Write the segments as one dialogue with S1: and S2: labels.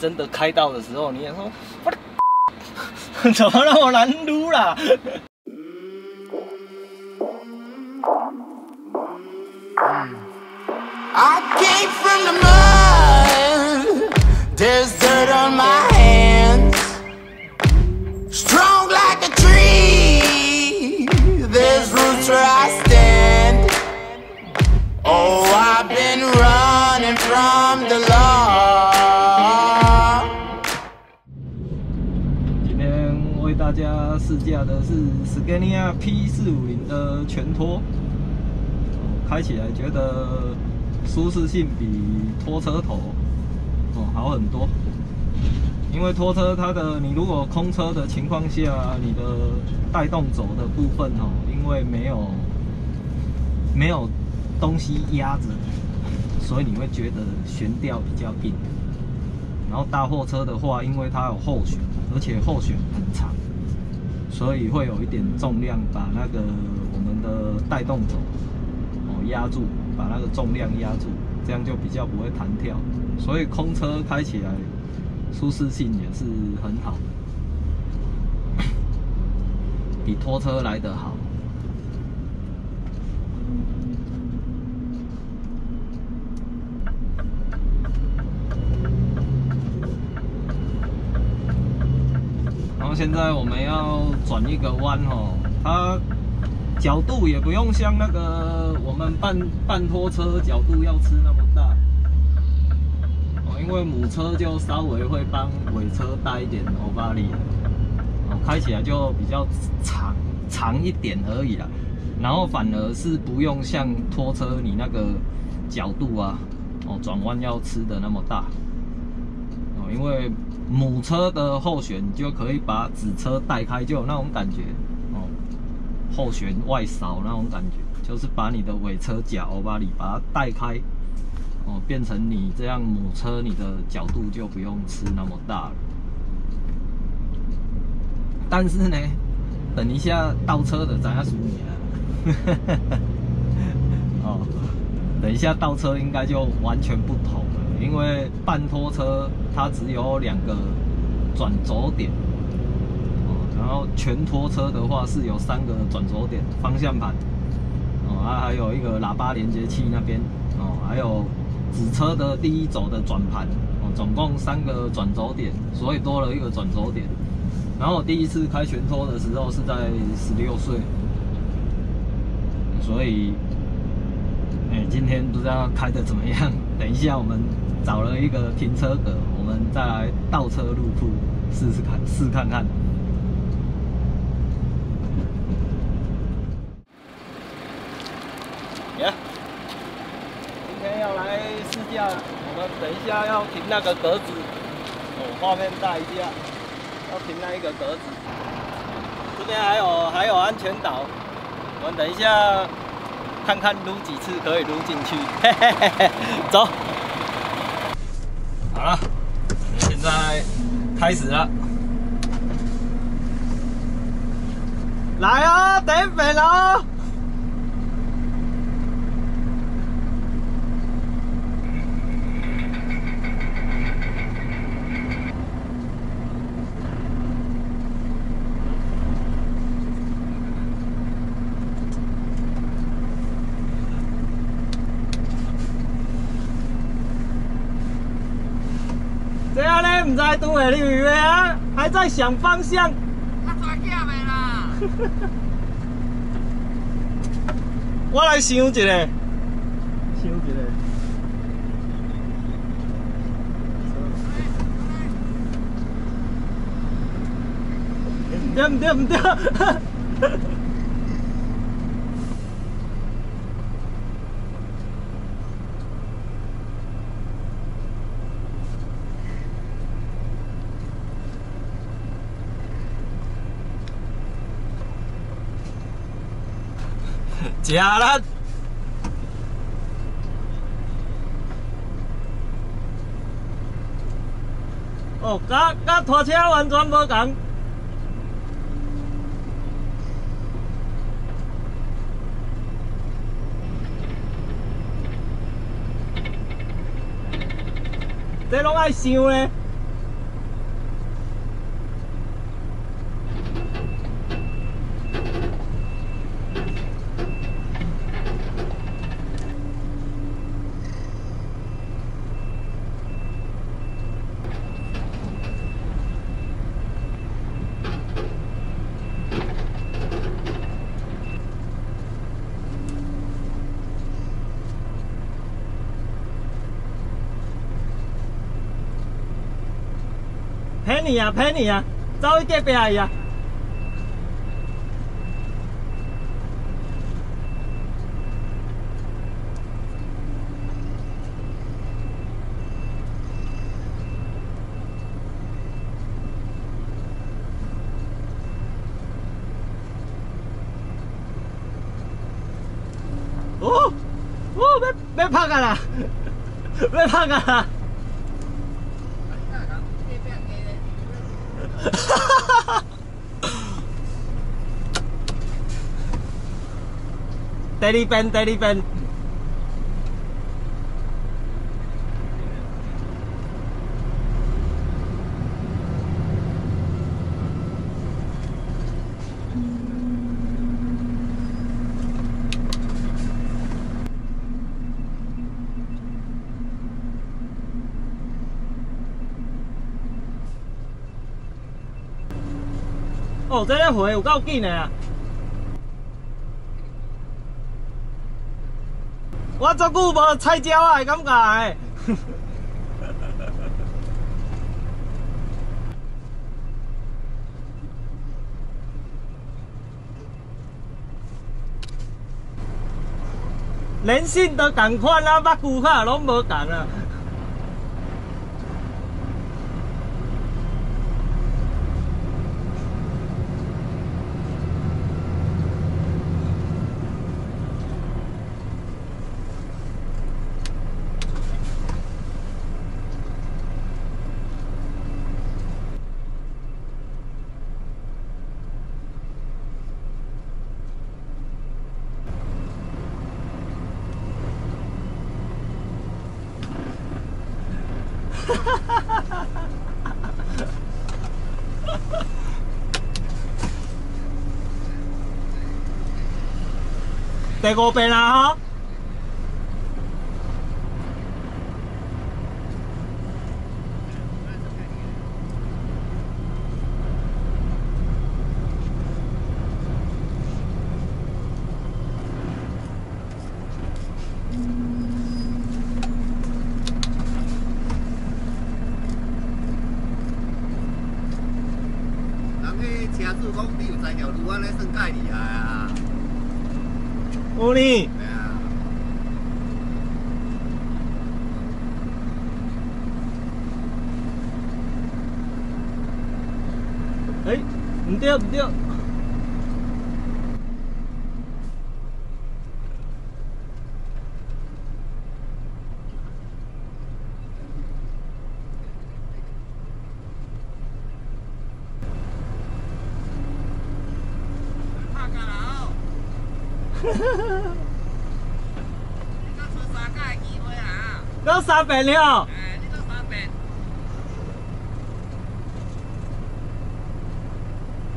S1: 真的开到的时候，你也说我的，怎么那么难撸啦？
S2: I came from the mud. There's dirt on my hands. Strong like a tree. There's roots where I stand. Oh, I've been running from the law.
S1: 试驾的是 Scania P 四五零的全拖，开起来觉得舒适性比拖车头哦好很多。因为拖车它的你如果空车的情况下，你的带动轴的部分哦，因为没有没有东西压着，所以你会觉得悬吊比较硬。然后大货车的话，因为它有后悬，而且后悬很长，所以会有一点重量把那个我们的带动轴哦压住，把那个重量压住，这样就比较不会弹跳。所以空车开起来舒适性也是很好的，比拖车来得好。然后现在我们要转一个弯哦，它角度也不用像那个我们半半拖车角度要吃那么大哦，因为母车就稍微会帮尾车带一点欧巴力，哦，开起来就比较长长一点而已啦。然后反而是不用像拖车你那个角度啊，哦，转弯要吃的那么大。哦，因为母车的后悬就可以把子车带开，就有那种感觉。哦，后悬外扫那种感觉，就是把你的尾车夹欧巴里把它带开，哦，变成你这样母车你的角度就不用吃那么大了。但是呢，等一下倒车的咱要数你啊，哦，等一下倒车应该就完全不同了，因为半拖车它只有两个转轴点，哦，然后全拖车的话是有三个转轴点，方向盘，哦，啊还有一个喇叭连接器那边，哦，还有子车的第一轴的转盘，哦，总共三个转轴点，所以多了一个转轴点。然后我第一次开全拖的时候是在十六岁，所以，哎，今天不知道开的怎么样。等一下我们找了一个停车格，我们再来倒车入库试试看，试看看。呀，今天要来试驾，我们等一下要停那个格子，哦，画面大一下，要停那一个格子。这边还有还有安全岛，我们等一下看看撸几次可以撸进去，嘿嘿嘿嘿，走。好了，现在开始了。来哦，等粉啊。这样呢，唔知拄下你以为啊，还在想方向。
S2: 他抓起没啦？
S1: 我来想一个，想一个。唔对唔对唔对，食啦！哦，甲甲拖车完全无共。这拢爱想呢。骗你啊，骗你啊，走去隔壁去啊！哦，哦，要要拍啊啦，要拍啊啦！第二边，第二边。哦，这个回有够紧的！我足久无菜鸟啊，感觉人。性都同款啊，捌久卡拢无同啊。第五遍啦吼！
S3: 人迄车主讲你有才调路，安尼算介厉害啊！
S1: 有呢，
S3: 对啊，
S1: 唔对唔对，
S3: 拍干啦哦！你搁出三届机会啊！
S1: 到三遍了。
S3: 哎，你搁三遍，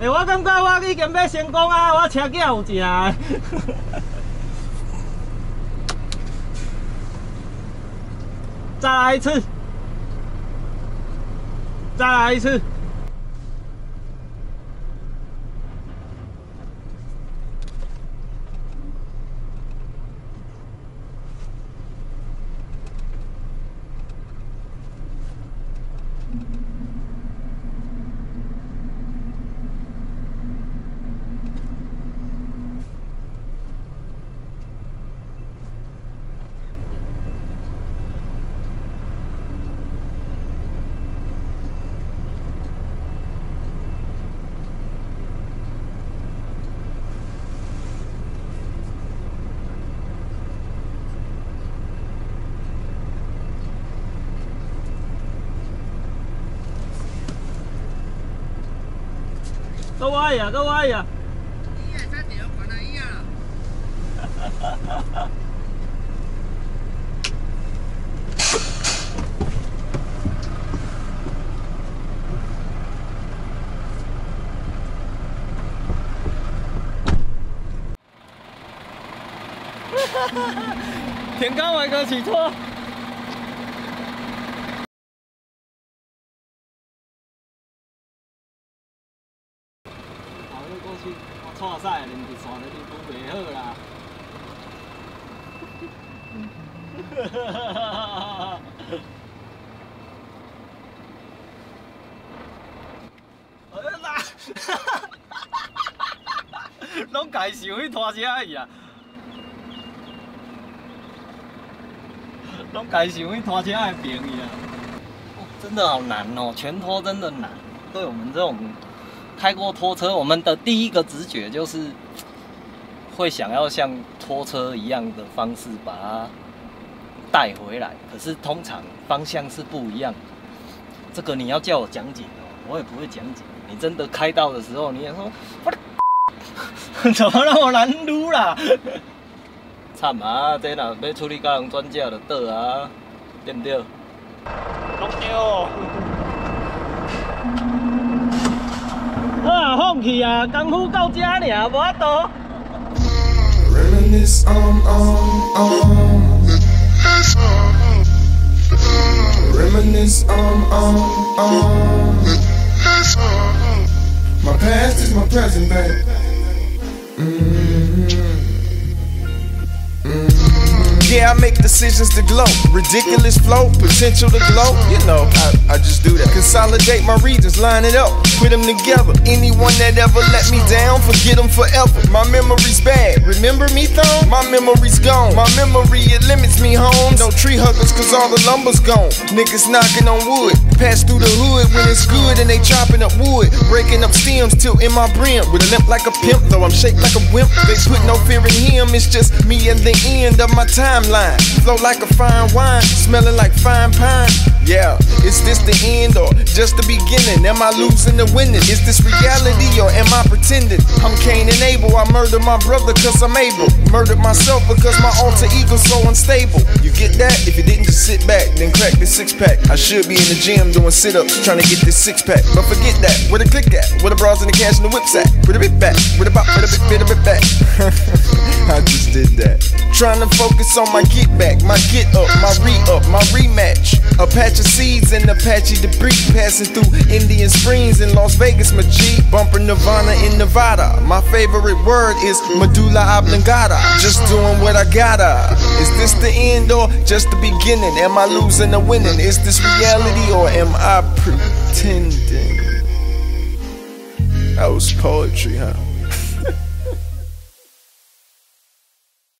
S1: 诶、我感觉我已经要成功啊！我车囝有食的。再来一次，再来一次。搁我呀，都歪呀！
S3: 你会使调管啊伊啊！
S1: 田刚伟哥起错。后日过去，我错赛，连一线你都袂好啦。拢家想去拖车去啊，拢家想去拖车的朋友啊。真的好难哦，全拖真的难。对我们这种开过拖车，我们的第一个直觉就是会想要像拖车一样的方式把它带回来，可是通常方向是不一样。这个你要叫我讲解哦，我也不会讲解。你真的开到的时候，你也说我的。怎么那么难撸啦？惨啊！这若要处理甲人转嫁就倒啊，对不对？弄丢。啊，放弃啊！功夫到这尔，无法度。
S4: Reminisce on, on, on. Reminisce on, on, on. My past is my present, babe. I make decisions to glow. Ridiculous flow, potential to glow. You know, I, I just do that. Consolidate my regions, line it up, put them together. Anyone that ever let me down, forget them forever. My memory's bad. Remember me, though? My memory's gone. My memory, it tree huggers, cause all the lumber's gone. Niggas knocking on wood. Pass through the hood when it's good and they chopping up wood. Breaking up stems, tilting my brim. With a limp like a pimp, though I'm shaped like a wimp. They put no fear in him, it's just me and the end of my timeline. Flow like a fine wine, smelling like fine pine. Yeah, is this the end or just the beginning? Am I losing the winning? Is this reality or am I pretending? Murdered my brother cause I'm able. Murdered myself because my alter ego's so unstable. You get that? If you didn't just sit back, then crack this six pack. I should be in the gym doing sit ups, trying to get this six pack. But forget that, where the click at? Where the bras and the cash and the whips at? Put a bit back, with a bop, with a bit, bit, a bit back. I just did that. Trying to focus on my get back, my get up, my re up, my rematch. A patch of seeds and Apache debris passing through Indian Springs in Las Vegas, my G. Bumper Nirvana in Nevada. My favorite word is medulla oblongata. Just doing what I gotta. Is this the end or just the beginning? Am I losing or winning? Is this reality or am I pretending? That was poetry, huh?